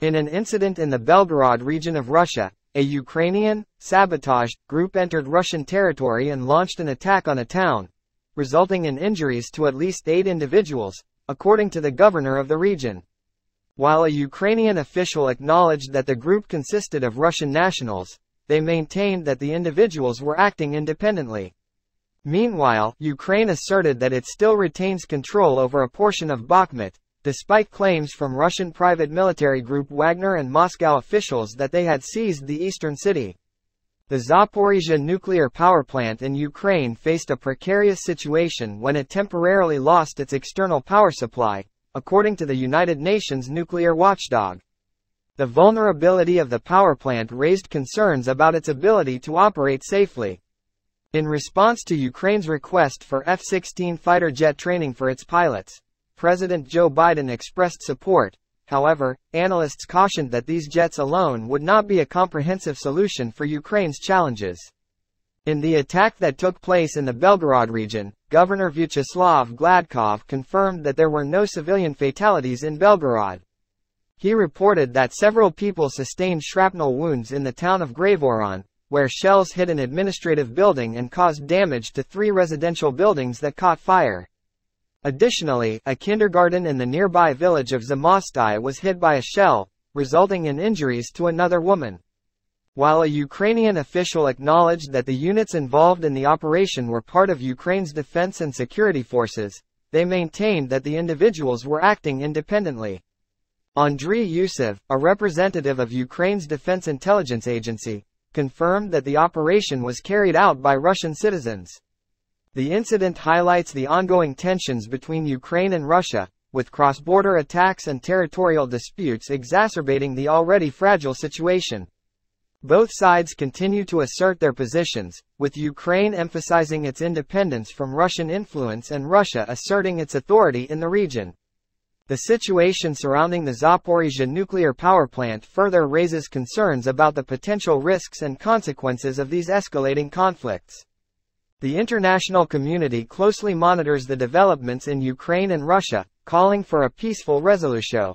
In an incident in the Belgorod region of Russia, a Ukrainian, sabotage, group entered Russian territory and launched an attack on a town, resulting in injuries to at least eight individuals, according to the governor of the region. While a Ukrainian official acknowledged that the group consisted of Russian nationals, they maintained that the individuals were acting independently. Meanwhile, Ukraine asserted that it still retains control over a portion of Bakhmut, despite claims from Russian private military group Wagner and Moscow officials that they had seized the eastern city. The Zaporizhzhia nuclear power plant in Ukraine faced a precarious situation when it temporarily lost its external power supply, according to the United Nations nuclear watchdog. The vulnerability of the power plant raised concerns about its ability to operate safely. In response to Ukraine's request for F-16 fighter jet training for its pilots, President Joe Biden expressed support. However, analysts cautioned that these jets alone would not be a comprehensive solution for Ukraine's challenges. In the attack that took place in the Belgorod region, Governor Vyacheslav Gladkov confirmed that there were no civilian fatalities in Belgorod. He reported that several people sustained shrapnel wounds in the town of Graivoron, where shells hit an administrative building and caused damage to three residential buildings that caught fire. Additionally, a kindergarten in the nearby village of Zamostye was hit by a shell, resulting in injuries to another woman. While a Ukrainian official acknowledged that the units involved in the operation were part of Ukraine's defense and security forces, they maintained that the individuals were acting independently. Andriy Yusov, a representative of Ukraine's Defense Intelligence Agency, confirmed that the operation was carried out by Russian citizens. The incident highlights the ongoing tensions between Ukraine and Russia, with cross-border attacks and territorial disputes exacerbating the already fragile situation. Both sides continue to assert their positions, with Ukraine emphasizing its independence from Russian influence and Russia asserting its authority in the region. The situation surrounding the Zaporizhzhia nuclear power plant further raises concerns about the potential risks and consequences of these escalating conflicts. The international community closely monitors the developments in Ukraine and Russia, calling for a peaceful resolution.